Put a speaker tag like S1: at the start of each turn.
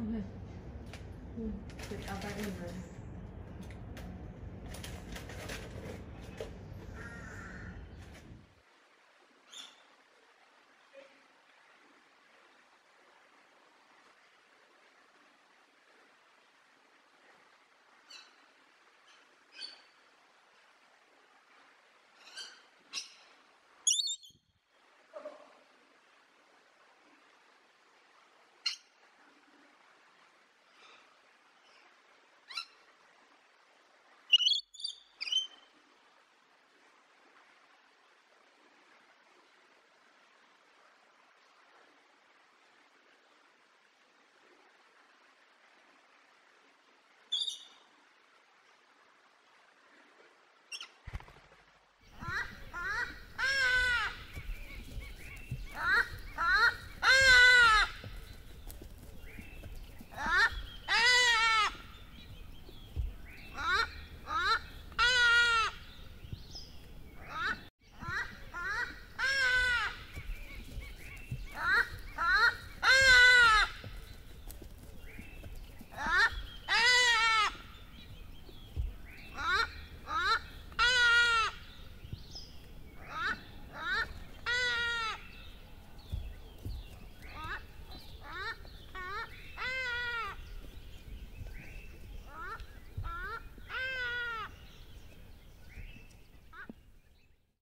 S1: Okay. Put it out by the reverse.